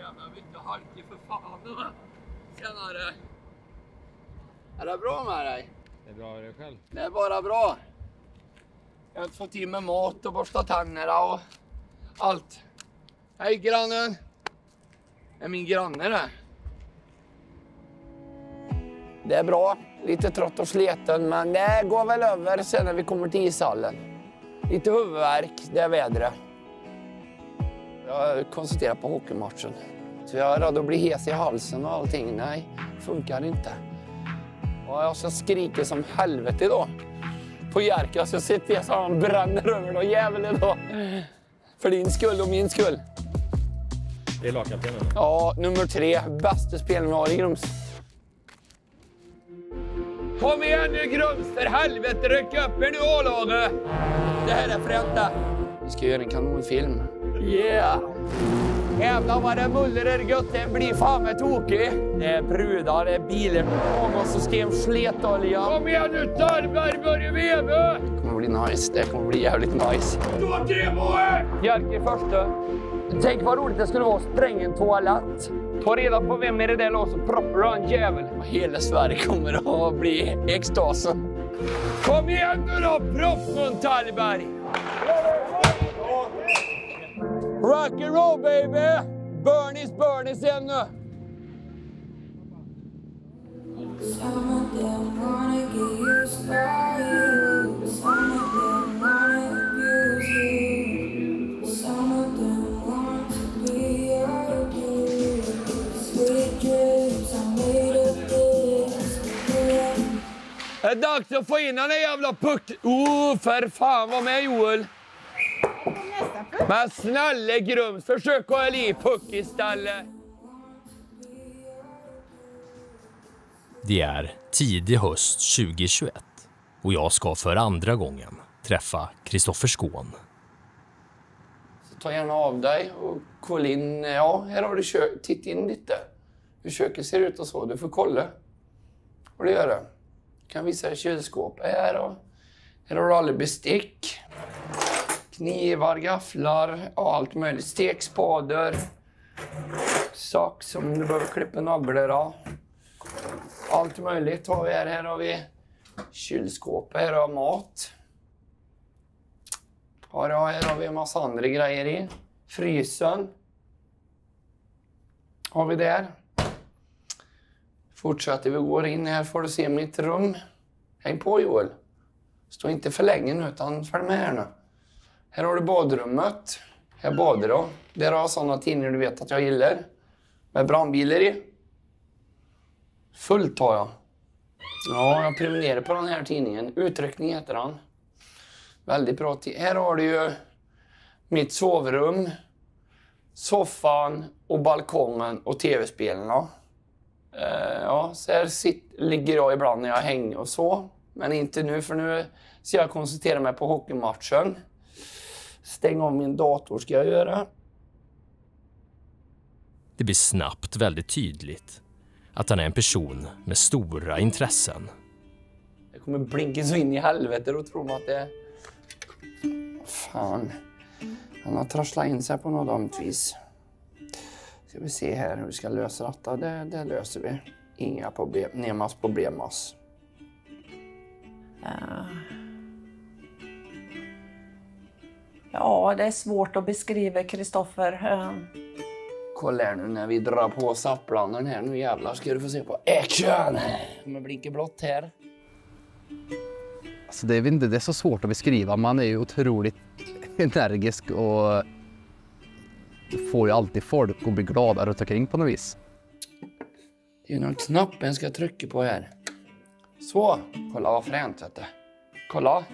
jävla mycket halkig för fan. Tjenare! Är det bra med dig? Det är bra är det själv. Det är bara bra. Jag har inte fått i mig mat och borsta tänderna och allt. Hej grannen! Det är min granne det. Det är bra. Lite trött och sliten, men det går väl över sen när vi kommer till ishallen. Lite huvudvärk, det är vädret. Jag koncentrerar på hockeymatchen. Så jag är rädd att bli hes i halsen och allting. Nej, funkar inte. Och jag ska skrika som helvete idag. På Jerka så sitter jag så han bränner över någon jävel idag. För din skull och min skull. Det är lagkaptenen. Ja, nummer tre. Bästa spelaren vi har i Grums. Kom igen nu Grums, för helvete! Ryck upp er nu A-laget! Det här är fränt Vi ska göra en kanonfilm. Yeah! Jävlar vad det mullrar gött det blir fan med tokig. Det är brudar, det är bilar, avgassystem, sletolja. Kom igen nu Tarberg, börja veva! Det kommer bli nice, det kommer bli jävligt nice. Två, tre mål! Jerker första. Tänk vad roligt det skulle vara att spränga en toalett. Ta reda på vem är det där låset proppar en jävel. Hela Sverige kommer att bli extasen. Kom igen nu då, proffsmun Tallberg! Rock and roll baby! Bernies, Bernies ännu! Some of them wanna get used by you. Some of them wanna abuse you. Some of them want to be your dude. Sweet dreams are made of this. Yeah. Det är dags att få in den där jävla puck... Oh, för fan, var med Joel! Men snälla Grums, försök att hälla i puck istället. Det är tidig höst 2021 och jag ska för andra gången träffa Kristoffer Skån. Ta gärna av dig och kolla in. Ja, här har du kök. Titta in lite hur köket ser ut och så. Du får kolla. Och det gör det. Jag kan visa dig kylskåpet här och här har du alla bestick. Knivar, gafflar, och allt möjligt. Stekspader. Sax om du behöver klippa naglar av. Allt möjligt har vi här. Här har vi kylskåpet. Här har jag mat. Här har vi en massa andra grejer i. Frysen. Har vi där. Fortsätter vi går in här får du se mitt rum. Häng på Joel. Stå inte för länge nu utan följ med här nu. Här har du badrummet. Här badar jag. Där har jag sådana tidningar du vet att jag gillar. Med brandbilar i. Fullt har jag. Ja, jag prenumererar på den här tidningen. Utryckning heter den. Väldigt bra tid. Här har du ju mitt sovrum, soffan och balkongen och tv-spelen. Eh, ja, så här sitt, ligger jag ibland när jag hänger och så. Men inte nu, för nu ska jag koncentrera mig på hockeymatchen. Stänga av min dator ska jag göra. Det blir snabbt väldigt tydligt att han är en person med stora intressen. Det kommer blinka så in i helvete. Då tror man att det är... Fan. Han har trasslat in sig på något dumt vis. Ska vi se här hur vi ska lösa detta. Det, det löser vi. Inga problem. Nemas problemas. Ja, det är svårt att beskriva Kristoffer. Eh, Kolla här nu när vi drar på saftblandaren här. Nu jävlar ska du få se på action! Kommer blinka blått här. Alltså det, är, inte- det är så svårt att beskriva. Man är ju otroligt energisk och får ju alltid folk att bli glada runt omkring på något vis. Det är någon knapp jag ska trycka på här. Så, kolla vad fränt vet du. Kolla.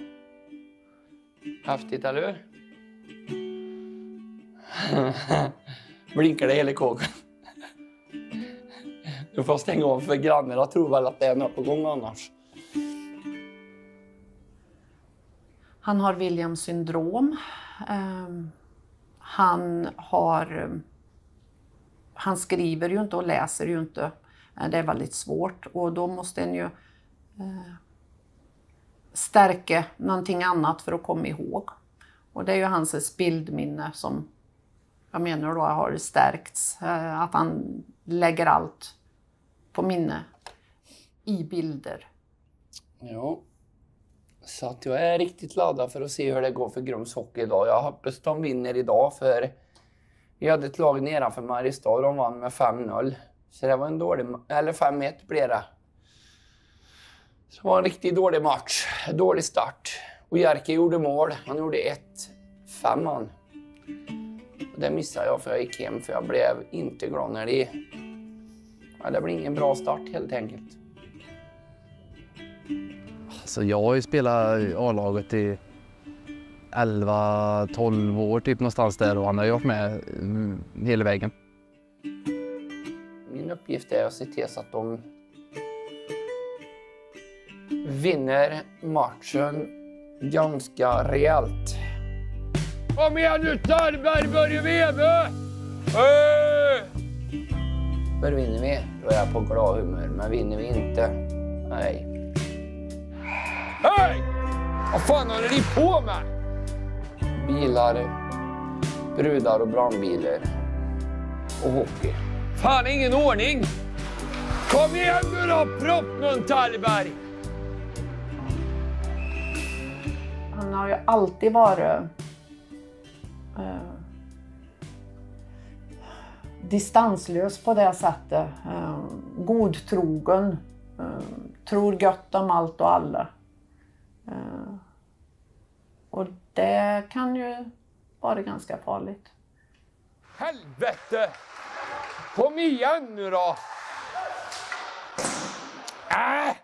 Häftigt, eller hur? Blinkar det hela kåken. Du får stänga av för grannarna tror väl att det är något på gång annars. Han har Williams syndrom. Ehm, han har... Han skriver ju inte och läser ju inte. Eh, det är väldigt svårt och då måste en ju eh, stärka någonting annat för att komma ihåg. Och det är ju hans bildminne som jag menar då har stärkts. Eh, att han lägger allt på minne i bilder. Ja. Så att jag är riktigt laddad för att se hur det går för Grums Hockey idag. Jag hoppas de vinner idag för vi hade ett lag nedanför Mariestad och de vann med 5-0. Så det var en dålig, eller 5-1 blev det. Så det var en riktigt dålig match. Dålig start. Och Jerker gjorde mål. Han gjorde 1-5 han. Det missade jag för jag gick hem för jag blev inte glad när det... Ja, det blev ingen bra start helt enkelt. Så jag har ju spelat A-laget i 11-12 år typ någonstans där och han har ju varit med mm, hela vägen. Min uppgift är att se till så att de vinner matchen ganska rejält. Kom igen nu Börje Webe! Äh! För vinner vi, då är jag på glad humör. Men vinner vi inte, nej. Hej! Vad fan håller ni på med? Bilar, brudar och brandbilar och hockey. Fan, ingen ordning! Kom igen nu då, proppmun Tallberg! Han har ju alltid varit eh, distanslös på det sättet. Eh, godtrogen. Eh, tror gött om allt och alla. Och det kan ju vara ganska farligt. Helvete! Kom igen nu då! Äh!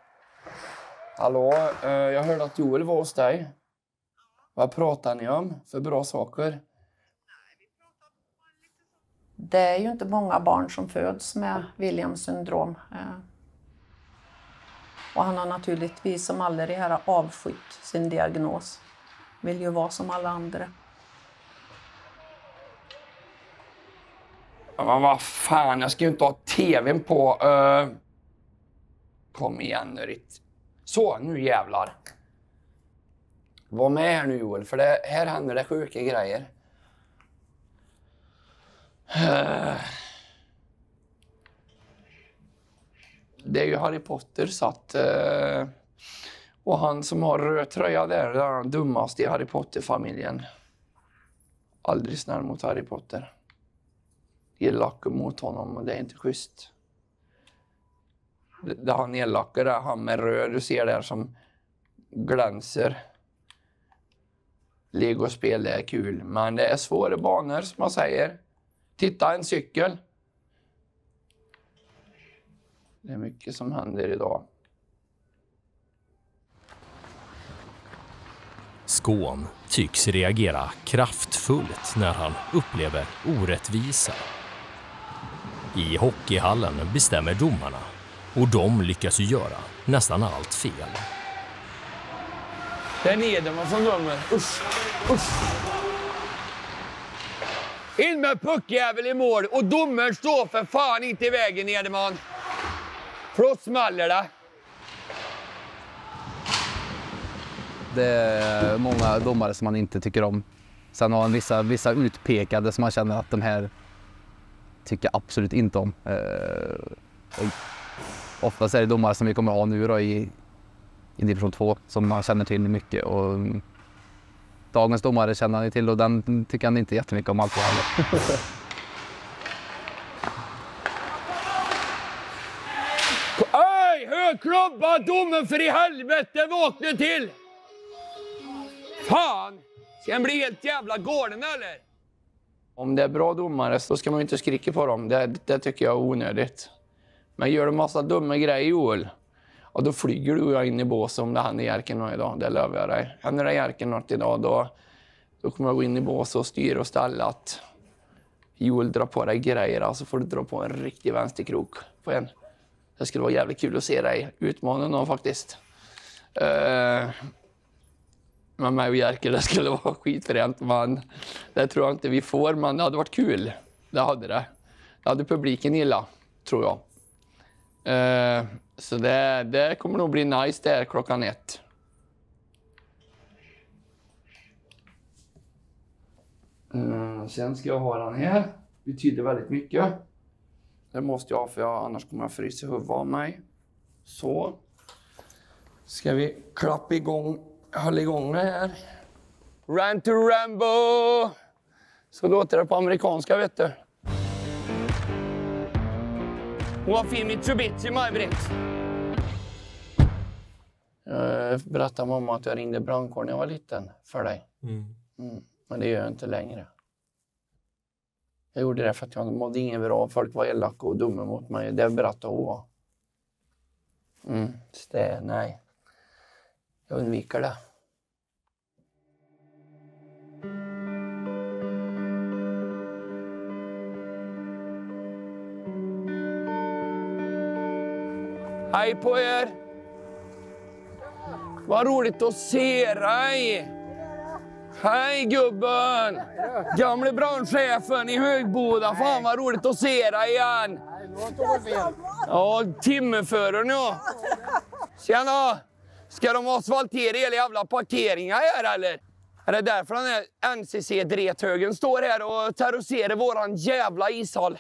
Hallå, jag hörde att Joel var hos dig. Vad pratar ni om för bra saker? Det är ju inte många barn som föds med Williams syndrom. Eh, Och han har naturligtvis som alla de här avskytt sin diagnos. Vill ju vara som alla andra. Men vad fan, jag ska ju inte ha tvn på. eh. Kom igen nu Ritt. Så, nu jävlar. Var med här nu Joel, för det, här händer det sjuka grejer. Det är ju Harry Potter satt. att... Eh, och han som har röd tröja där, det är den dummaste i Harry Potter-familjen. Aldrig snäll mot Harry Potter elaka mot honom och det är inte schysst. Det, han elaka är han med röd, du ser där som glänser. Legospel är kul, men det är svåra banor som man säger. Titta, en cykel. Det är mycket som händer idag. Skån tycks reagera kraftfullt när han upplever orättvisa. I hockeyhallen bestämmer domarna och de lyckas ju göra nästan allt fel. Det är Nederman som dömer. Usch, usch. In med puckjävel i mål och domaren står för fan inte i vägen Nederman. För då smäller det. Det är många domare som man inte tycker om. Sen har han vissa, vissa utpekade som man känner att de här tycker jag absolut inte om. Eh, oftast är det domare som vi kommer ha nu då i, i division 2 som man känner till mycket. Och, dagens domare känner han ju till och den tycker han inte jättemycket om alltid heller. Öj! Hör klubba domen för i helvete! Vakna till! Fan! Ska den bli helt jävla galen eller? Om det är bra domare så ska man ju inte skrika på dem. Det, det tycker jag är onödigt. Men gör du massa dumma grejer Joel, och då flyger du och jag in i båset om det händer Jerker något idag. Det lovar jag dig. Händer det Jerker något idag, då, då kommer jag gå in i båset och styra och ställa att Joel drar på dig grejer, alltså får du dra på en riktig vänsterkrok på en. Det skulle vara jävligt kul att se dig utmana någon faktiskt. Eh, uh, med mig och Jerker, det skulle vara skitfränt. Men det tror jag inte vi får, men det hade varit kul. Det hade det. Det hade publiken gillat, tror jag. Uh, så det, det kommer nog bli nice där klockan ett. Mm, sen ska jag ha den här. Betyder väldigt mycket. Det måste jag ha för jag, annars kommer jag frysa huvudet av mig. Så. Ska vi klappa igång, hålla igång det här. Run to Rambo! Så låter det på amerikanska vet du. Hon har fin Mitsubishi, Maj-Britt. Jag berättade mamma att jag ringde brandkåren när jag var liten för dig. Mm. Men det gör jag inte längre. Jag gjorde det för att jag mådde inget bra. Folk var elaka och dumma mot mig. Det berättade hon. Mm. Så det, nej. Jag undviker det. Hej på er! Vad roligt att se dig! Hej gubben! Gamle brandchefen i Högboda. Fan vad roligt att se dig igen! Ja, timmerföraren ja. Tjena! Ska de asfaltera hela jävla parkeringen här eller? Är det därför den här NCC-drethögen står här och terroriserar våran jävla ishall?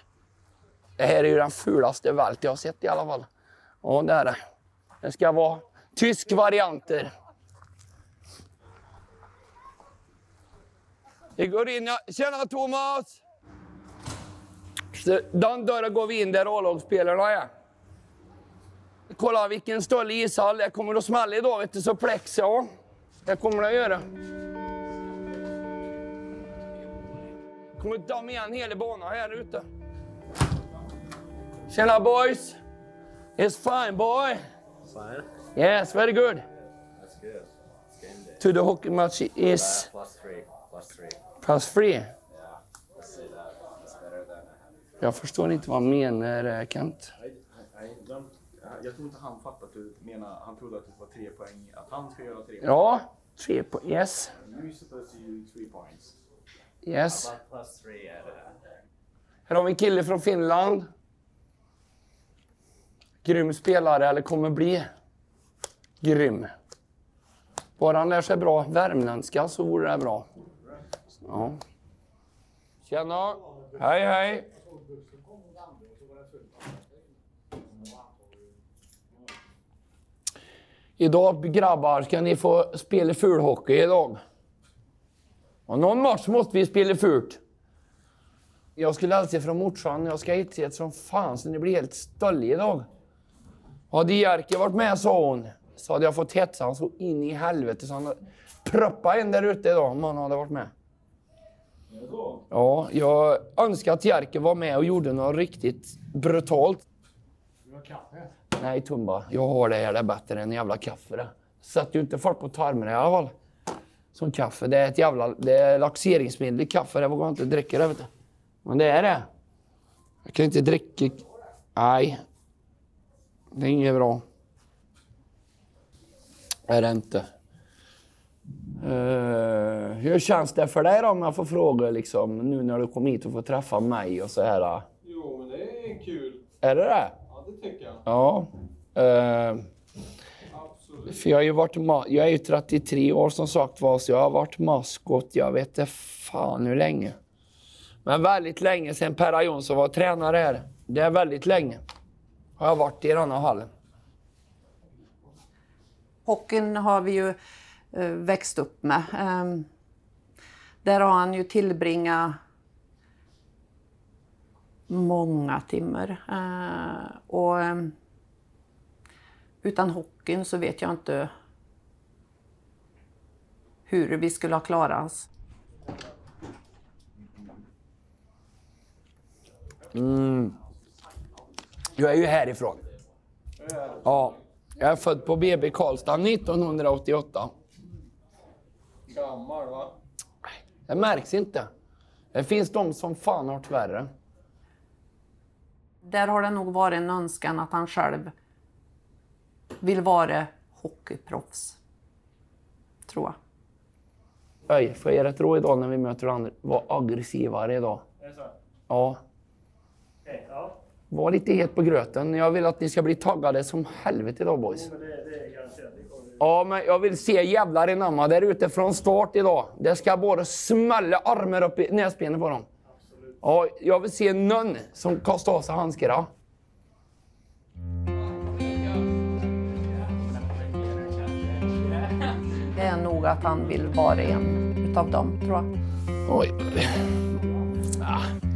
Det här är ju den fulaste vält jag har sett i alla fall. Ja, det är det. Det ska vara tysk varianter. Vi går in. ja. Tjena Thomas! Så Den dörren går vi in där A-lagsspelarna är. Kolla vilken stöldig ishall. Det kommer att smälla idag, vet du, så plex, ja. Det kommer det att göra. kommer att damma igen hela banan här ute. Tjena boys! It's fine boy! Fine. Yes, very good. That's good. To the hockey match is Plus three. Plus three. plus three. Yeah. Let's say that. That's better than I. Jag förstår inte vad han menar, eh, Kent. Jag tror inte han fattar att du menar, han trodde att det var tre poäng, att han ska göra tre poäng. Ja, tre poäng. Yes, You supposed to use three points. yes. Plus three är det. Här har vi en kille från Finland. Grym spelare, eller kommer bli grym. Bara han lär sig bra värmländska så vore det bra. Ja. Tjena! Hej, hej! Idag grabbar ska ni få spela fulhockey idag. Och någon match måste vi spela fult. Jag skulle hälsa från morsan. Jag ska hitta ett som fan så ni blir helt stölliga idag. Hade Jerker varit med, sa hon, så hade jag fått hetsa han så in i helvete. Så han hade proppat en där ute idag om han hade varit med. Ja, jag önskar att Jerker var med och gjorde något riktigt brutalt. Nej, Tumba. Jag har det här. Det är bättre än jävla kaffe det. Sätter ju inte folk på tarmen i alla fall. Som kaffe. Det är ett jävla det är laxeringsmedel i kaffe. Det vågar jag inte dricka det, vet du. Men det är det. Jag kan inte dricka... Nej. Det är inget bra. Är det inte. Eh, hur känns det för dig då om jag får fråga liksom, nu när du kom hit och får träffa mig och så här? Jo, men det är kul. Är det det? Ja, det tycker jag. Ja. Eh, Absolut. för jag har ju varit jag är ju 33 år som sagt var, så jag har varit maskot, jag vet inte fan hur länge. Men väldigt länge sedan Per Jonsson var tränare här. Det är väldigt länge. Har jag varit i den här hallen. Hockeyn har vi ju eh, växt upp med. Ehm, där har han ju tillbringat många timmar. Eh, och ehm, utan hockeyn så vet jag inte hur vi skulle ha klarat oss. Mm. Jag är ju härifrån. Ja. Jag är född på BB Karlstad 1988. Gammal va? Det märks inte. Det finns de som fan har värre. Där har det nog varit en önskan att han själv vill vara hockeyproffs. Tror jag. Oj, får jag ge ett råd idag när vi möter varandra? Var aggressivare idag. Är det så? Ja. Okej, ja. Var lite het på gröten. Jag vill att ni ska bli taggade som helvete idag boys. Men det, det Ja, men jag vill se jävlar enamma där ute från start idag. Det ska bara smälla armar upp i näsbenen på dem. Ja, jag vill se någon som kastar av sig handskarna. Det är nog att han vill vara en utav dem, tror jag. Oj. Ah.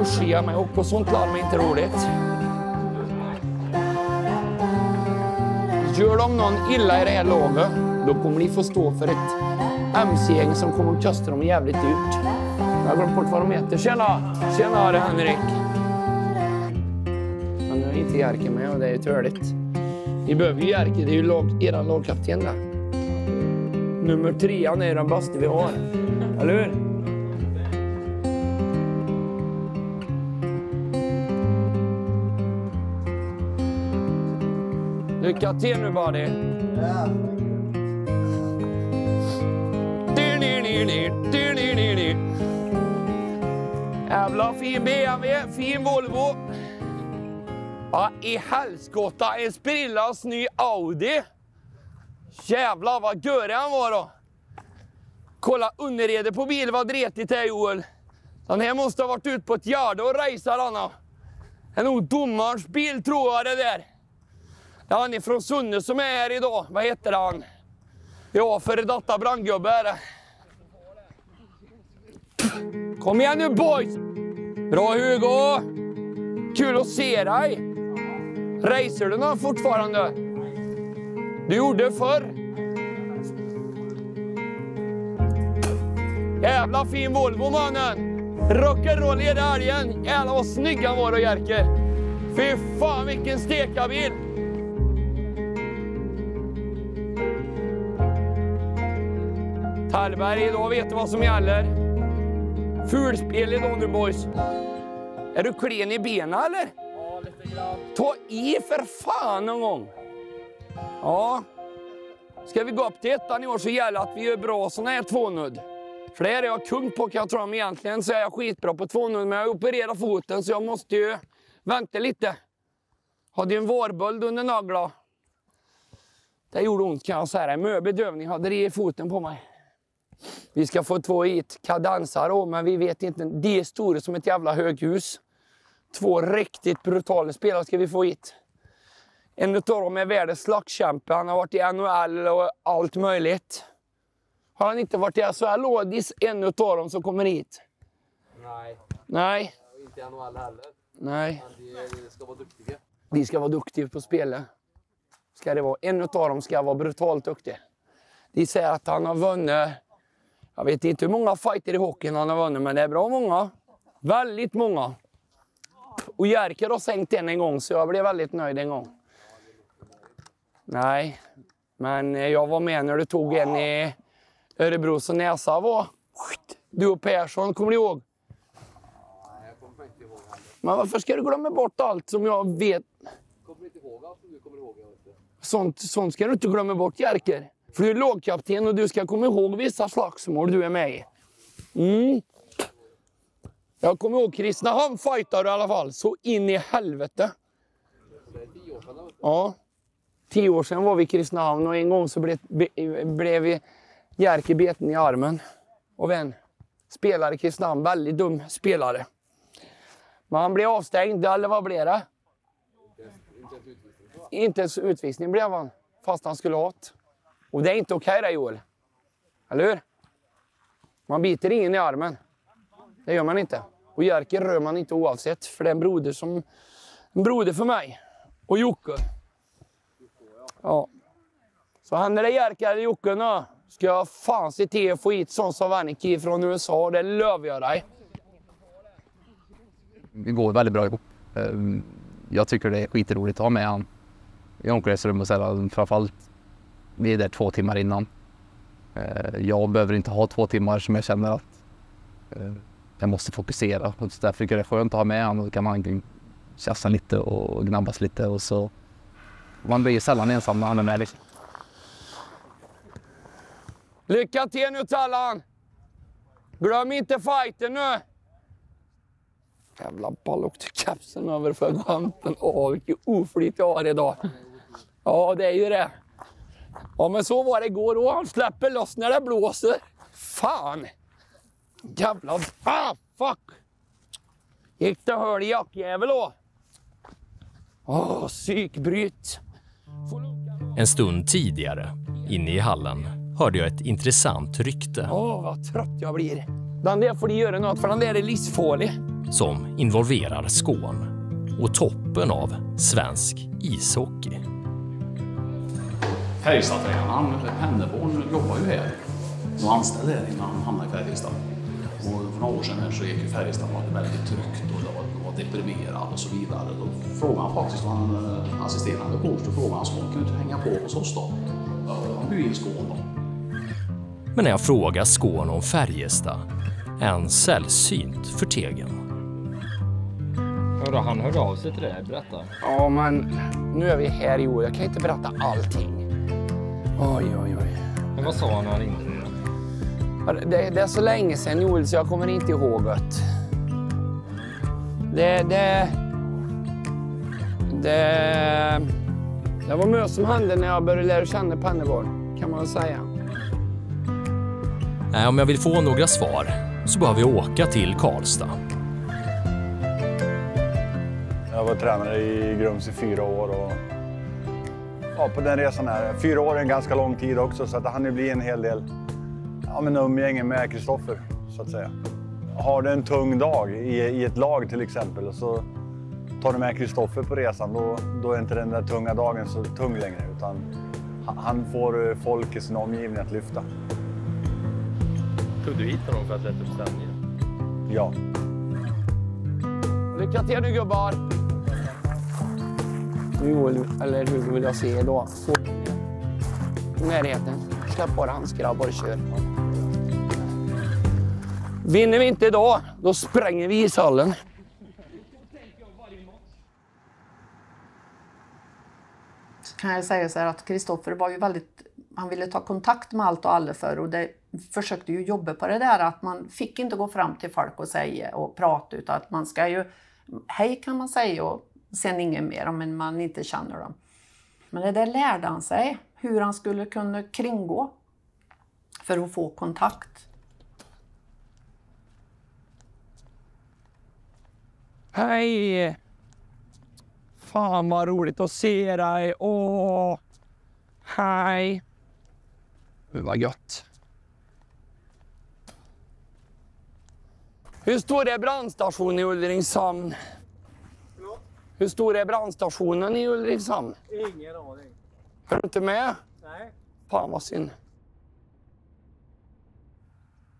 Usch, ge mig upp på sånt larm är inte roligt. Gör de någon illa i det här laget, då kommer ni få stå för ett MC-gäng som kommer att kosta dem jävligt dyrt. Jag har glömt bort vad de heter. Tjena! Tjena, det är Henrik. Men nu är inte Jerker med och det är ju törligt. Ni behöver ju Jerker, det är ju lag, eran lagkapten där. Nummer trean är ju den bästa vi har. Eller hur? Lycka till nu buddy. Jävla fin BMW, fin Volvo. Ja, i helskotta, en sprillans ny Audi. Jävlar vad görig han var då. Kolla underredet på bilen, vad dretigt det är Joel. Den här måste ha varit ute på ett gärde och raceat Anna. Det är nog domarens bil tror jag det där. Det är han är från Sunne som är här idag. Vad heter han? Ja, före detta brandgubbe är det. Kom igen nu boys! Bra Hugo! Kul att se dig! Racer du någon fortfarande? Du gjorde förr. Jävla fin Volvo mannen! Rock'n'roll i helgen. Jävlar vad snygg han var och Jerker. Fy fan vilken stekabil! Tallberg, idag vet du vad som gäller. Fulspel idag nu boys. Är du klen i benen eller? Ja, lite grann. Ta i för fan någon gång. Ja. Ska vi gå upp till ettan i år så gäller det att vi gör bra såna här tvånudd. För det här är jag kung på kan jag tro. om egentligen så är jag skitbra på tvånudd. Men jag har opererat foten så jag måste ju vänta lite. Hade ju en vårböld under naglarna. Det gjorde ont kan jag säga. Med bedövning hade det i foten på mig. Vi ska få två hit kadensar då, men vi vet inte. De är stora som ett jävla höghus. Två riktigt brutala spelare ska vi få hit. En av dem är världens slagskämpe. Han har varit i NHL och allt möjligt. Har han inte varit i SHL Ådis, en av dem som kommer hit? Nej, Nej. inte i NHL heller. Nej. Men de ska vara duktiga. De ska vara duktiga på spelet. Ska det vara. En av dem ska vara brutalt duktig. De säger att han har vunnit, jag vet inte hur många fighter i hockeyn han har vunnit, men det är bra många. Väldigt många. Och Jerker har sänkt en en gång, så jag blev väldigt nöjd en gång. Nej, men jag var med när du tog en i Örebro, så näsa var... Du och Persson, kommer du ihåg? Jag. Men varför ska du glömma bort allt som jag vet? Kommer inte ihåg allt som du kommer ihåg. Jag. Sånt, sånt ska du inte glömma bort, Jerker. För du är lagkapten och du ska komma ihåg vissa slagsmål du är med i. Mm. Jag kommer ihåg Kristinehamn fightade i alla fall, så in i helvete. Det tio år sedan. Ja. Tio år sedan var vi i Kristinehamn och en gång så blev, blev vi Jerker beten i armen av en spelare i Kristinehamn. Väldigt dum spelare. Men han blev avstängd, eller vad blev det? Inte ens utvisning. Inte ens utvisning blev han, fast han skulle ha det. Och det är inte okej det Joel. Eller hur? Man biter ingen i armen. Det gör man inte. Och Jerker rör man inte oavsett, för det är en broder, som, en broder för mig. Och Jocke. Ja. Så händer det Jerker eller Jocke nu, ska jag fan se till att få hit sån som Wernicke från USA. Det lovar jag dig. Vi går väldigt bra ihop. Ehm, jag tycker det är skitroligt att ha med honom i omklädningsrummet och framförallt vi är där två timmar innan. Eh, Jag behöver inte ha två timmar som jag känner att eh, jag måste fokusera. Och så därför tycker jag det är skönt att ha med han och då kan man tjassa lite och gnabbas lite och så man blir sällan ensam när han är med. Liksom. Lycka till nu Tallan! Glöm inte fighten nu! Jävla ball åkte kapseln över för. Åh, vilken oflyt jag har idag. Ja, det är ju det. Ja, men så var det igår och Han släpper loss när det blåser. Fan! Jävla... Ah, fuck! Gick det hål i jackjävel då? Åh, psykbryt. En stund tidigare, inne i hallen, hörde jag ett intressant rykte Åh, vad trött jag blir. Den där får de göra något för den där är livsfarlig. som involverar Skån och toppen av svensk ishockey. Färjestadtränaren, Penneborn, jobbar ju här. Han var anställd här innan han hamnade i Färjestad. Och för några år sedan här så gick ju Färjestad var det väldigt tryggt och det var, det var deprimerad och så vidare. Då frågade han faktiskt han eh, assisterande coach, då frågade han Skån, kan du inte hänga på hos oss då? Ja, hur är Skån då? Men när jag frågar Skån om Färjestad är han sällsynt förtegen. Hörde han hörde av sig till dig, berätta. Ja, men nu är vi här i år. Jag kan inte berätta allting. Oj, oj, oj. Men vad sa han när han ringde dig? Det, det är så länge sedan Joel så jag kommer inte ihåg det. Det, det, det, det var mycket som hände när jag började lära känna Penneborn, kan man väl säga. Nej, om jag vill få några svar så behöver jag åka till Karlstad. Jag var tränare i Grums i fyra år och ja, på den resan här. Fyra år är en ganska lång tid också så att det hann bli en hel del ja, men umgänge med Kristoffer så att säga. Har du en tung dag i, i ett lag till exempel och så tar du med Kristoffer på resan då, då är inte den där tunga dagen så tung längre utan ha- han får eh, folk i sin omgivning att lyfta. Tog du hit honom för att lätta upp stämningen? Ja. Lycka till nu gubbar! Joel, eller hur vill jag se då? Så. Närheten. Släpp bara handsgrabbar och kör. Vinner vi inte idag, då spränger vi ishallen. Så kan jag säga så här att Kristoffer var ju väldigt, han ville ta kontakt med allt och alla för och det försökte ju jobba på det där att man fick inte gå fram till folk och säga och prata utan att man ska ju, hej kan man säga och sen inget mer om man inte känner dem. Men det där lärde han sig, hur han skulle kunna kringgå för att få kontakt. Hej! Fan vad roligt att se dig. Åh! Hej! Gud vad gött. Hur stor är brandstationen i Ulricehamn? Hur stor är brandstationen i Ulricehamn? Ingen aning. Är du inte med? Nej. Fan vad synd.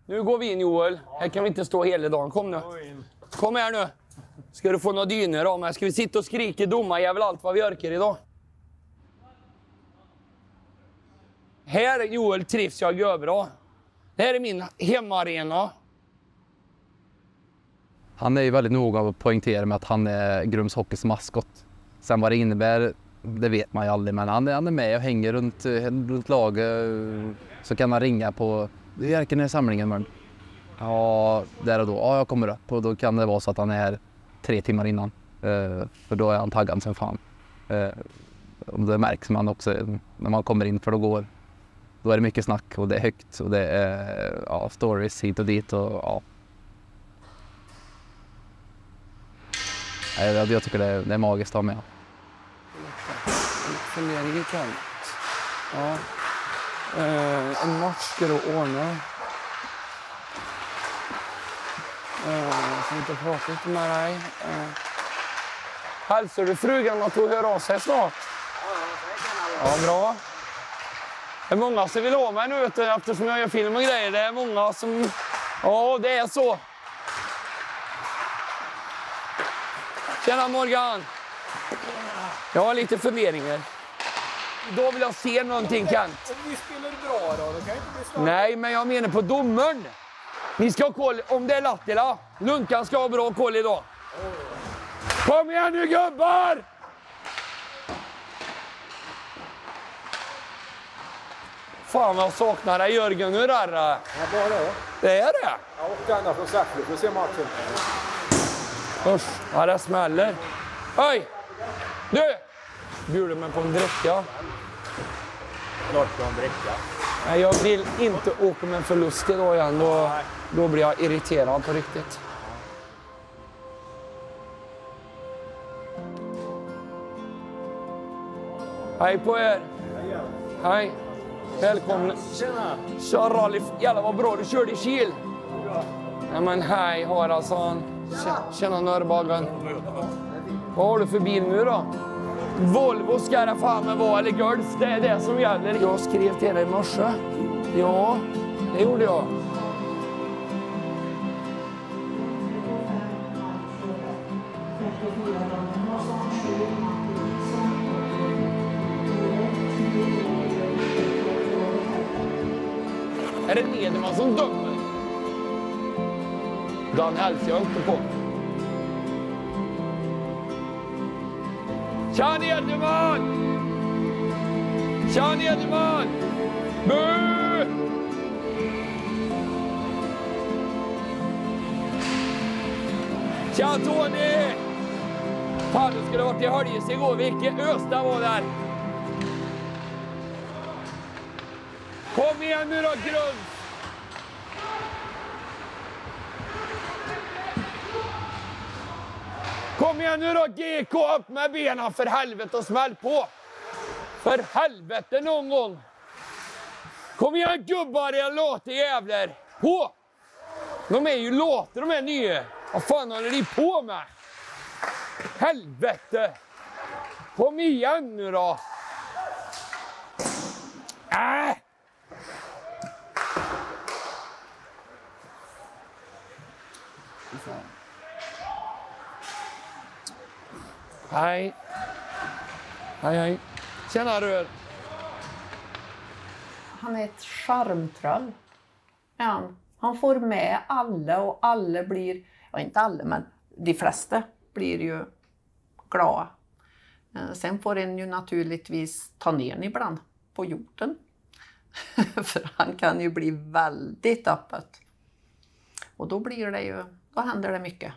Nu går vi in Joel. Här kan vi inte stå hela dagen. Kom nu. Kom här nu. Ska du få några dyner av mig? Ska vi sitta och skrika domarjävel allt vad vi orkar idag? Här Joel trivs jag görbra. Det här är min hemmaarena. Han är ju väldigt noga med att poängtera med att han är Grums Hockeys maskot. Sen vad det innebär, det vet man ju aldrig, men han är, han är med och hänger runt, runt laget. Eh, så kan han ringa på, du Jerker när är samlingen imorgon? Ja, där och då. Ja, jag kommer upp. Och då kan det vara så att han är här tre timmar innan. Eh, för då är han taggad som fan. Eh, och det märks man också när man kommer in, för då går då är det mycket snack och det är högt och det är ja, stories hit och dit och ja, jag, jag tycker det är, det är magiskt att ha med. Fundering i. Ja. Eh, en match ska du ordna. Eh, jag ska inte prata lite med dig. Eh. Hälsar du frugan att hon hör av sig snart? Ja, bra. Det är många som vill ha mig nu eftersom jag gör film och grejer. Det är många som... Ja, det är så. Tjena Morgan! Jag har lite funderingar. Då vill jag se någonting Kent. Om vi spelar bra då, då kan jag inte bli. Nej, men jag menar på domaren. Ni ska ha koll om det är Lattila. Lunkan ska ha bra koll idag. Kom igen nu gubbar! Fan vad jag saknar dig Jörgen. Hur är det? Ja, bara det. Det är det? Jag åkte ända från Säffle för att se matchen. Usch, ja det smäller. Oj! Du! Bjuder mig på en dricka. Klart ska en dricka. Nej, jag vill inte åka med en förlust idag igen. Då, då blir jag irriterad på riktigt. Hej på er! Hej! Välkomna! Tjena! Tja Ralli! Jävlar vad bra du körde i Kil! Nej men hej Haraldsson! Tjena Norrbaggen! Vad har du för bil nu då? Volvo ska det fan med vara, eller Golf. Det är det som gäller. Jag skrev till dig i morse. Ja, det gjorde jag. Dan hälsar jag uppe på. Tja Nederman! Tja Nederman! Bu! Tja Tony! Fan, du skulle varit i Höljes igår. Vilket ös det var där. Kom igen nu då, Grums! Kom igen nu då, GK! Upp med benen för helvete och smäll på! För helvete någon gång! Kom igen gubbar, era lata jävlar! På! De är ju lata de här nya. Vad fan håller ni på med? Helvete! Kom igen nu då! Äh! Hej. Hej, hej. Tjena rör. Han är ett charmtroll. Ja, Han. får med alla och alla blir, ja inte alla men de flesta blir ju glada. Eh, sen får en ju naturligtvis ta ner en ibland på jorden. För han kan ju bli väldigt öppet. Och då blir det ju, då händer det mycket.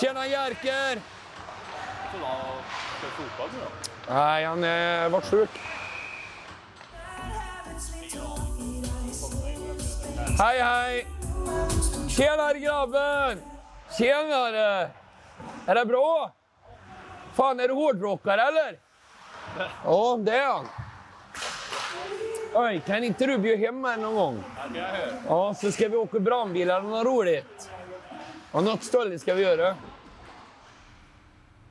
Tjena Jerker! Så han spelar fotboll nu då? Nej, han har varit sjuk. Hej, hej! Tjenare grabben! Tjenare! Är det bra? Fan, är du hårdrockare eller? Ja, det är han. Oj, kan inte du bjuda hem mig någon gång? Ja, så ska vi åka brandbilar och något roligt. Och något stöldigt ska vi göra.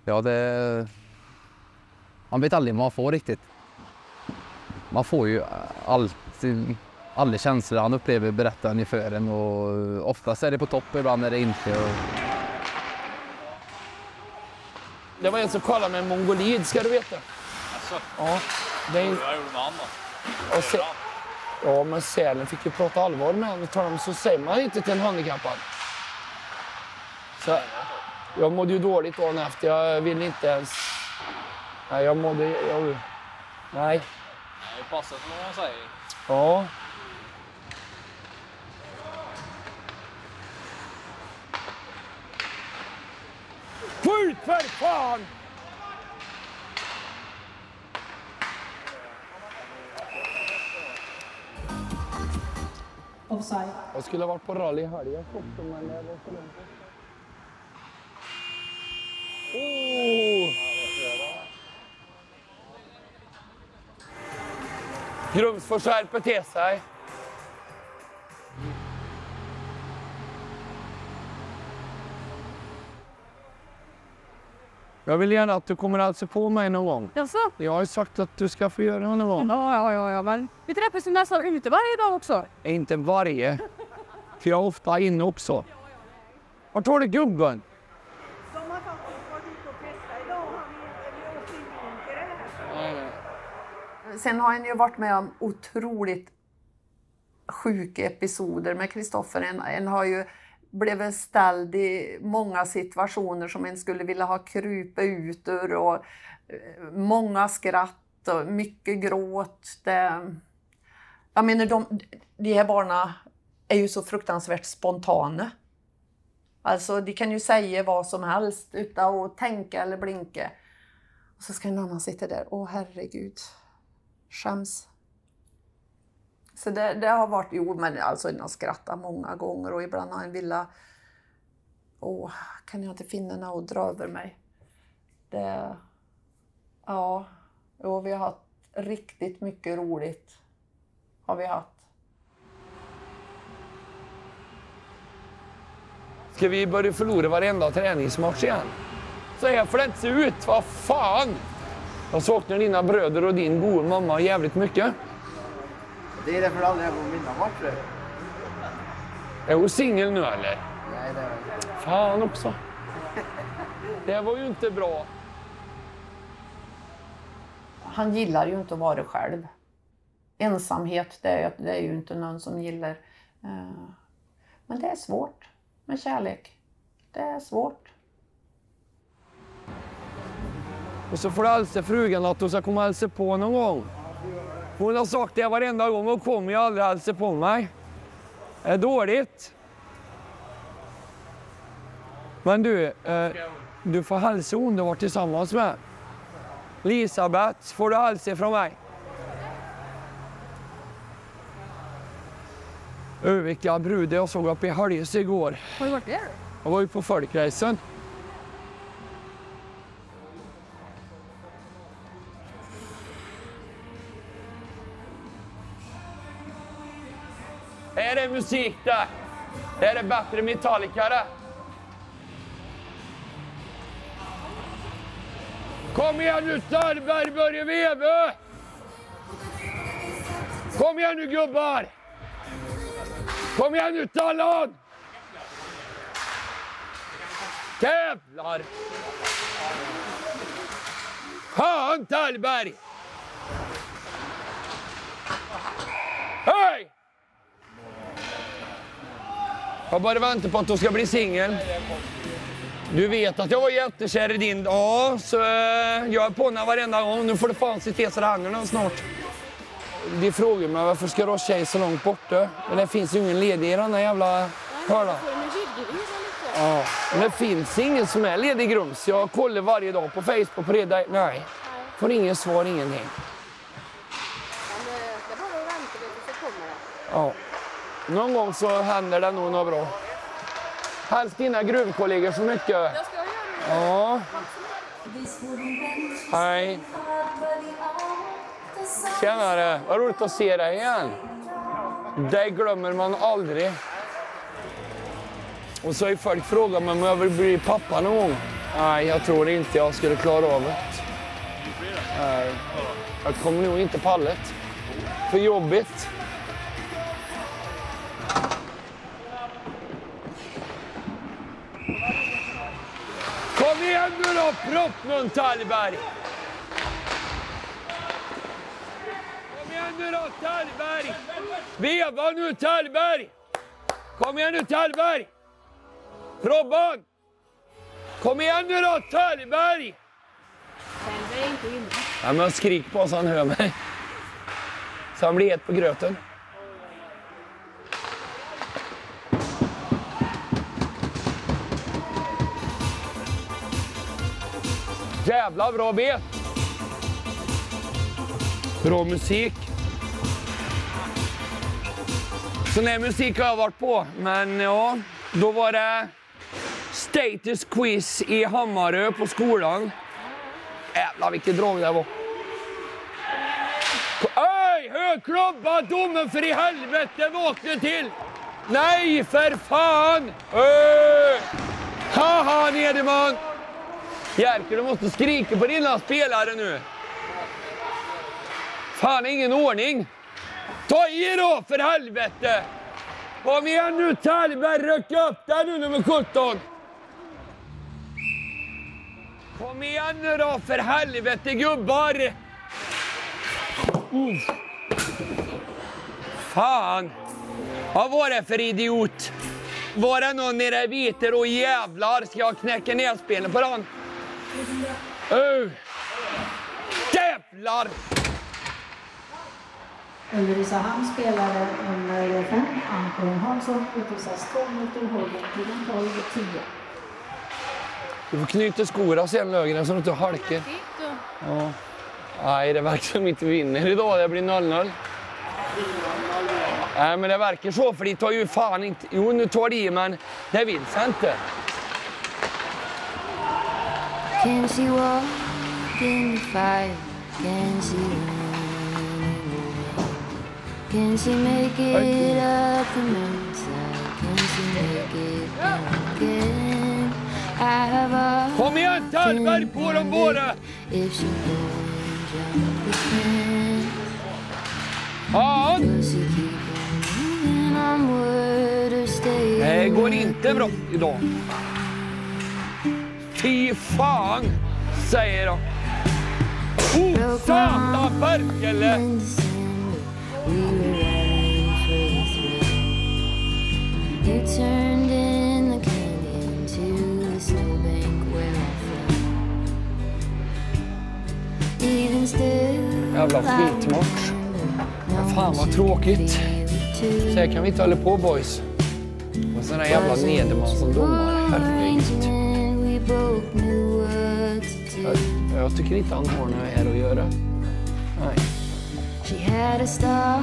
Ja, det... Man vet aldrig vad man får riktigt. Man får ju allt, alla känslor han upplever berättar han ju för en och oftast är det på topp, ibland är det inte. Och... Det var en som kollade med en mongolid, ska du veta. Alltså, Ja, det är... vad gjorde med han då? Och se... Ja, men sälen fick ju prata allvar med honom. Tar de så säger man inte till en handikappad. Så jag mådde ju dåligt dagen efter. Jag ville inte ens... Nej, jag mådde... Jag... Nej. Det passar som man säger. Ja. Skjut för fan! Offside. Jag skulle ha varit på rally i helgen men det var för långt. Grumsfors skärper till sig. Jag vill gärna att du kommer alltså på mig någon gång. Jaså? Jag har ju sagt att du ska få göra det någon gång. Ja, ja, ja, ja, men vi träffas ju nästan ute varje dag också. Inte varje. För jag är ofta inne också. Vart har du gubben? De har faktiskt varit ute och festat idag. Han är åkte in i här. Sen har han ju varit med om otroligt sjuka episoder med Kristoffer. En, en har ju blivit ställd i många situationer som en skulle vilja ha krypa ut ur och eh, många skratt och mycket gråt. Det, jag menar, de, de här barnen är ju så fruktansvärt spontana. Alltså de kan ju säga vad som helst utan att tänka eller blinka. Och så ska en annan sitta där. Åh herregud. Skäms. Så det, det har varit, jo men alltså har skrattat många gånger och ibland har en velat, åh, kan jag inte finna något att dra över mig? Det, ja, jo, vi har haft riktigt mycket roligt. Har vi haft. Ska vi börja förlora varenda träningsmatch igen? Så här får det inte se ut. Vad fan! Jag saknar dina bröder och din gode mamma jävligt mycket. Det är därför du aldrig är på mina matcher. Är hon singel nu eller? Nej, det är jag inte. Fan också. Det var ju inte bra. Han gillar ju inte att vara själv. Ensamhet, det är, det är ju inte någon som gillar. Eh, Men det är svårt med kärlek. Det är svårt. Och så får du hälsa frugan att hon ska komma och hälsa på någon gång. Hon har sagt det varenda gång och kommer ju aldrig hälsa på mig. Det är dåligt. Men du, eh, du får hälsa hon du var tillsammans med. Elisabeth får du hälsa från mig. Vilka brudar jag såg uppe i Höljes igår. Har du varit där? Jag var ju på folkracen. Är det musik där? Är det bättre Metallica det? Kom igen nu Starberg, Börje Webe! Kom igen nu gubbar! Kom igen nu Tallan! Jävlar! Fan Tallberg! Hej! Jag bara väntar på att du ska bli singel. Du vet att jag var jättekär i din... Ja, så eh, jag är på henne varenda gång. Nu får du fan se till så det händer något snart. De frågar mig varför ska du ha tjej så långt borta? Men det finns ju ingen ledig i den här jävla hörnan. Ja, men det finns ingen som är ledig i Grums. Jag kollar varje dag på Facebook på det. Nej, får ingen svar, ingenting. Men det är bara att vänta lite så kommer det. Ja. Någon gång så händer det nog något bra. Helst dina gruvkollegor så mycket. Jag ska göra det. Ja. Hej. Tjenare, vad roligt att se dig igen. Det glömmer man aldrig. Och så har ju folk frågat mig om jag vill bli pappa någon gång. Nej, jag tror inte jag skulle klara av det. Nej, jag kommer nog inte pallet. För jobbigt. Igen nu då, proppmun Tallberg! Kom igen nu då, Tallberg! Veva nu, Tallberg! Kom igen nu, Tallberg! Robban! Kom igen nu då, Tallberg! Själv är inte inne. Ja, men skrik på så han hör mig. Så han blir het på gröten. Jävla bra bet! Bra musik. Sån här musik har jag varit på, men ja, då var det status quiz i Hammarö på skolan. Jävlar vilket drag det var. Öj, Högklubba domen för i helvete, vakna till! Nej, för fan! Öj! Haha, Nederman! Jerker, du måste skrika på dina spelare nu. Fan, ingen ordning. Ta i då, för helvete! Kom igen nu, Tallberg, ryck upp där nu, nummer 17. Kom igen nu då, för helvete gubbar! Uh. Fan! Vad var det för idiot? Var det någon nere i Viterå? jävlar ska jag knäcka näsbenen på den? Uh. Jävlar! Ulricehamn spelade nummer 5, Ann-Karin Hansson, utvisas 2 minuter, hålltiden 12.10. Du får knyta skorna sen Löfgren så du inte halkar. Ja. Nej, det verkar som inte vinner idag. Det blir 0-0. Nej, men det verkar så, för de tar ju fan inte... Jo, nu tar de i, men det vill sig inte. Can she walk in the fire? Can she run away? Can she make it up the mountainside? Can she make it down again? I have a Kom igen, Tallberg! På dem båda! if she go jump the fence. Ja. She keep on moving onward or stay Det går inte bra idag. Fy fan, säger de. Oh, satan Berkele! We were running for the thrill. You turned in the canyon to the snowbank where I fell. Even still, Jävla skitmatch. Fan vad tråkigt. Så här kan vi inte hålla på boys. Och där jävla nederman som domare. Herregud. Jag, jag tycker inte han har något här att göra. Nej. She had a star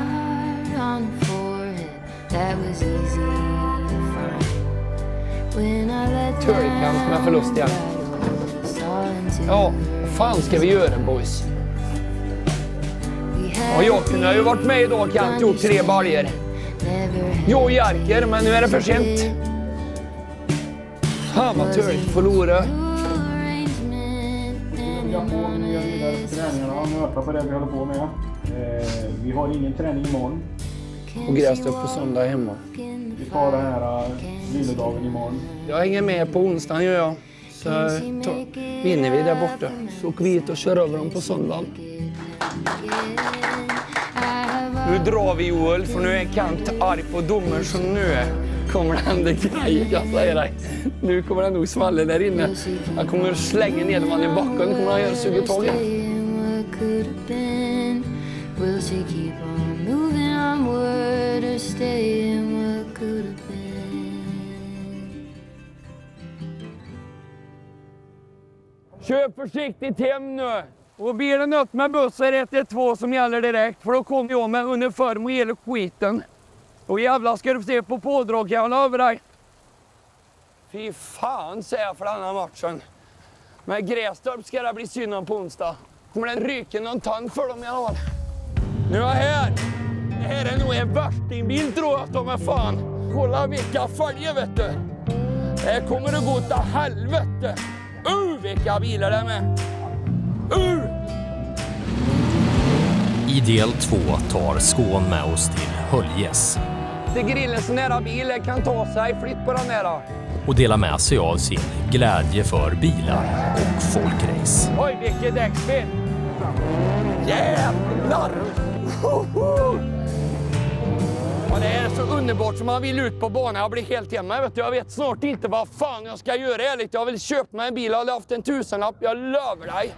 on her forehead that was easy to find. When I let Turkamp med förlust igen. Ja, vad fan ska vi göra boys? Och jag kunde ju varit med idag Kent, gjort tre baljor. Jo, Jerker, men nu är det för sent. Fan vad törligt att förlora. Möta på det vi håller på med. Eh, vi har ingen träning imorgon. Och Grästorp på söndag hemma. Vi tar den här vilodagen imorgon. Jag hänger med på onsdagen gör jag. Så vinner vi där borta så åker vi hit och kör över dem på söndagen. Nu drar vi Joel, för nu är Kant arg på domaren så nu kommer det hända grejer, jag säger dig. Nu kommer det nog svalla där inne. Han kommer att slänga ner man i backen, kommer han göra suget tag igen could have been? Will she keep on moving onward or stay in what could have been? Kör försiktigt hem nu. Och blir det något med 112 som gäller direkt. För då kommer jag med uniform och hela skiten. Och jävlar ska du få se på pådrag kan jag lova dig. Fy fan säger jag för den här matchen. Med Grästorp ska det bli synd om på onsdag. Kommer det ryka någon tand för dem i alla fall. Nu är jag här. Det här är nog en värstingbil tror jag de är fan. Kolla vilka fälgar vet du. Det här kommer att gå till helvete. Uh, vilka bilar det är med. Uh! I del 2 tar Skån med oss till Höljes Det grillen så nära bil det kan ta sig. Flytt på den där. och delar med sig av sin glädje för bilar och folkrace. Oj, vilket däckspel! Jävlar! Hoho! Ja, det är så underbart som man vill ut på banan. Jag blir helt hemma. Vet du. Jag vet snart inte vad fan jag ska göra ärligt. Jag vill köpa mig en bil. Jag hade haft en tusenlapp. Jag lovar dig.